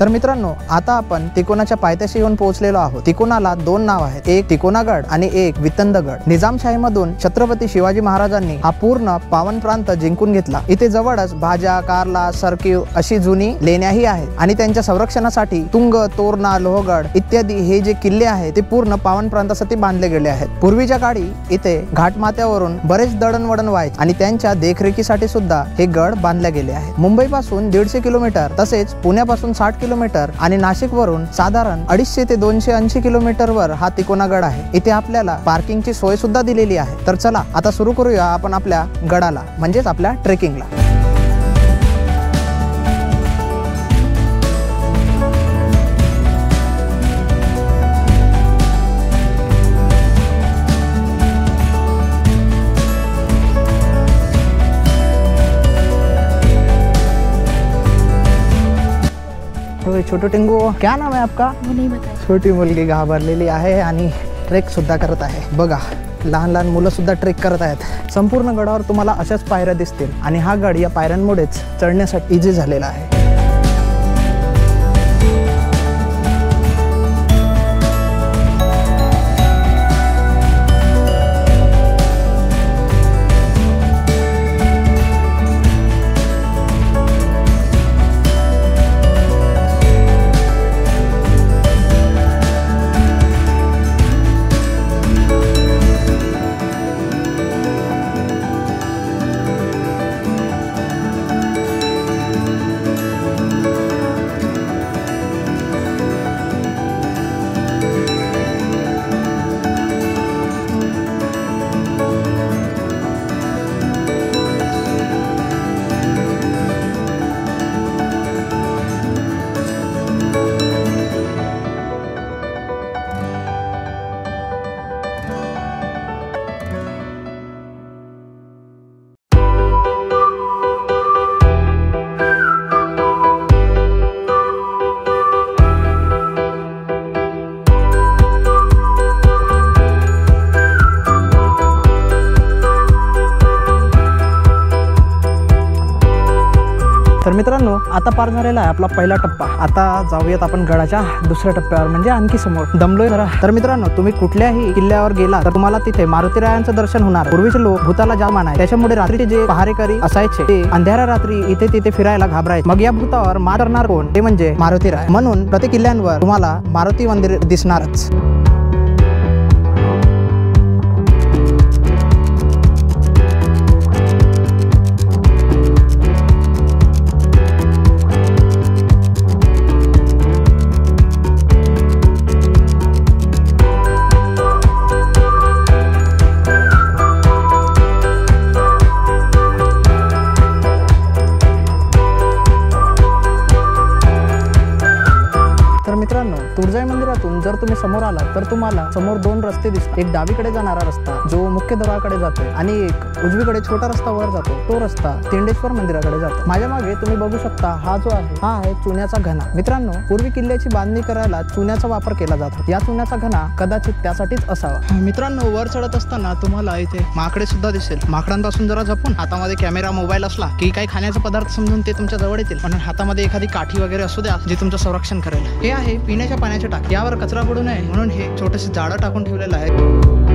तर मित्रांनो आता आपण तिकोनाच्या पायथ्याशी येऊन पोहोचलेलो आहोत. तिकोनाला दोन नाव आहेत. एक तिकोनागड आणि एक वितंदगड निजामशाहीमधून छत्रपती शिवाजी महाराजांनी हा पूर्ण पावन प्रांत जिंकून घेतला. इथे जवळच भाज्या कारला सरकीव अशी जुनी लेण्याही आहेत. आणि त्यांच्या संरक्षणासाठी तुंग तोरणा लोहगड इत्यादी हे जे किल्ले आहेत ते पूर्ण पावन प्रांतासाठी बांधले गेले आहेत. पूर्वीच्या काळी इथे घाटमाथ्यावरून बरेच दळणवळण व्हायचे आणि त्यांच्या देखरेखीसाठी सुद्धा हे गड बांधले गेले आहेत. मुंबईपासून दीडशे किलोमीटर तसेच पुण्यापासून साठ किलोमीटर आणि नाशिक वरून साधारण अडीचशे ते दोनशे ऐंशी किलोमीटर वर हा तिकोनागड आहे. इथे आपल्याला पार्किंगची सोय सुद्धा दिलेली आहे. तर चला आता सुरू करूया आपण आपल्या गडाला म्हणजेच आपल्या ट्रेकिंगला होय, छोटू टिंगू। क्या नाम आहे आपका? वो नहीं बताया छोटी मुलगी घाबरलेली आहे आणि ट्रेक सुद्धा करत आहे। बघा लहान लहान मुलं सुद्धा ट्रेक करत आहेत। संपूर्ण गडावर तुम्हाला अशाच पायऱ्या दिसतील आणि हा गड या पायऱ्यांमुळेच चढण्यासाठी इझी झालेला आहे. तर मित्रांनो आता पार झालेला आहे आपला पहिला टप्पा. आता जाऊयात आपण गडाच्या दुसऱ्या टप्प्यावर म्हणजे आणखी समोर. दमलोय जरा. तर मित्रांनो तुम्ही कुठल्याही किल्ल्यावर गेला तर तुम्हाला तिथे मारुतीरायांचं दर्शन होणार. पूर्वीचे लोक भूताला जाम मानाय त्याच्यामुळे रात्रीचे जे पहारेकरी असायचे ते अंधारा रात्री इथे तिथे फिरायला घाबरायचे. मग या भूतावर मार करणार कोण? ते म्हणजे मारुतीराय म्हणून प्रति किल्ल्यांवर तुम्हाला मारुती मंदिर दिसणारच. मित्रांनो तुळजाई मंदिरातून जर तुम्ही समोर आलात तर तुम्हाला समोर दोन रस्ते दिसतात. एक डावीकडे जाणारा रस्ता जो मुख्य दराकडे जातो आणि एक उजवीकडे छोटा रस्ता वर जातो. तो रस्ता तिंडेश्वर मंदिराकडे जातो. माझ्या मागे तुम्ही बघू शकता हा जो आहे हा आहे चुन्याचा घना. मित्रांनो पूर्वी किल्ल्याची बांधणी करायला चुन्याचा वापर केला जातो. या चुन्याचा घना कदाचित त्यासाठीच असावा. मित्रांनो वर चढत असताना तुम्हाला इथे माकडे सुद्धा दिसेल. माकडांपासून जरा जपून हातामध्ये कॅमेरा मोबाईल असला की काही खाण्याचा पदार्थ समजून ते तुमच्या जवळ येतील. पण हातामध्ये एखादी काठी वगैरे असू द्या जे तुमचं संरक्षण करेल. हे आहे पिण्याच्या पाण्याच्या टाक यावर कचरा पडू नये म्हणून हे छोटेसे झाडं टाकून ठेवलेलं आहे.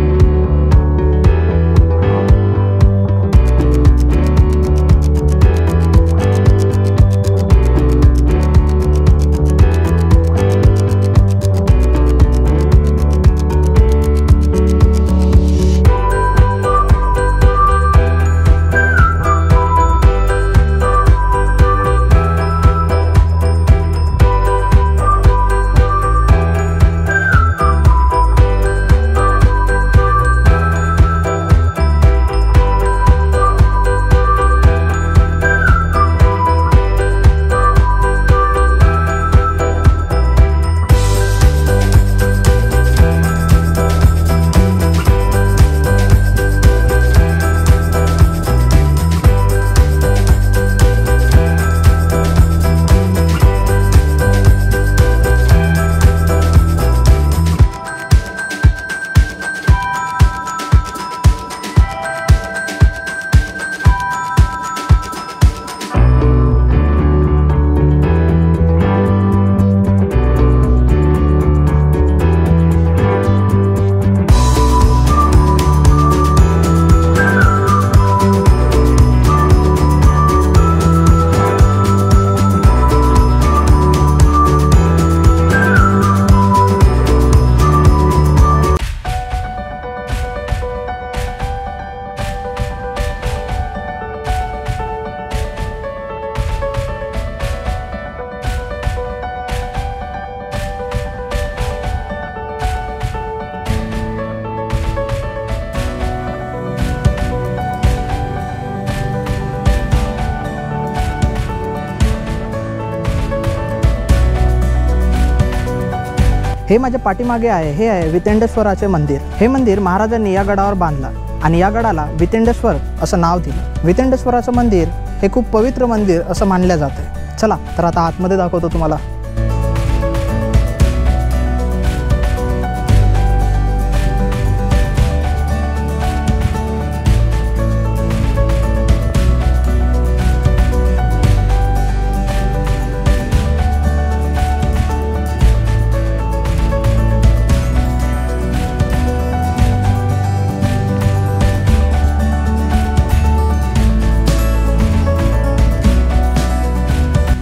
हे माझ्या पाठीमागे आहे. हे आहे वितेंडेश्वराचे मंदिर. हे मंदिर महाराजांनी या गडावर बांधलं आणि या गडाला वितेंडेश्वर असं नाव दिलं. वितेंडेश्वराचं मंदिर हे खूप पवित्र मंदिर असं मानलं जातं चला तर आता आतमध्ये दाखवतो तुम्हाला.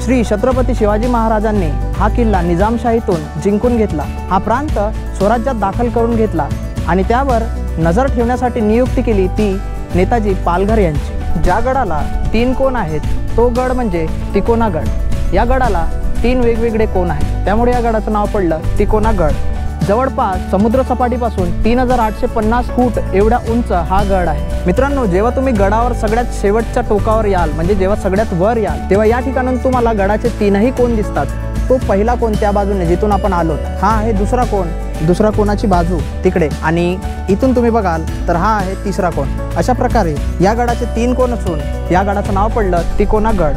श्री छत्रपती शिवाजी महाराजांनी हा किल्ला निजामशाहीतून जिंकून घेतला. हा प्रांत स्वराज्यात दाखल करून घेतला आणि त्यावर नजर ठेवण्यासाठी नियुक्ती केली ती नेताजी पालघर यांची. ज्या गडाला तीन कोण आहेत तो गड म्हणजे तिकोना गड. या गडाला तीन वेगवेगळे कोण आहेत त्यामुळे या गडाचं नाव पडलं तिकोना गड. जवळपास समुद्र सपाटीपासून तीन हजार आठशे पन्नास फूट एवढा उंच हा गड आहे. मित्रांनो जेव्हा तुम्ही गडावर सगळ्यात शेवटच्या टोकावर याल म्हणजे जेव्हा सगळ्यात वर याल तेव्हा या ठिकाणून तुम्हाला गडाचे तीनही कोण दिसतात. तो पहिला कोण त्या बाजूने जिथून आपण आलो. हा आहे दुसरा कोण दुसरा कोणाची बाजू तिकडे. आणि इथून तुम्ही बघाल तर हा आहे तिसरा कोण अशा प्रकारे या गडाचे तीन कोण असून या गडाचं नाव पडलं तिकोना गड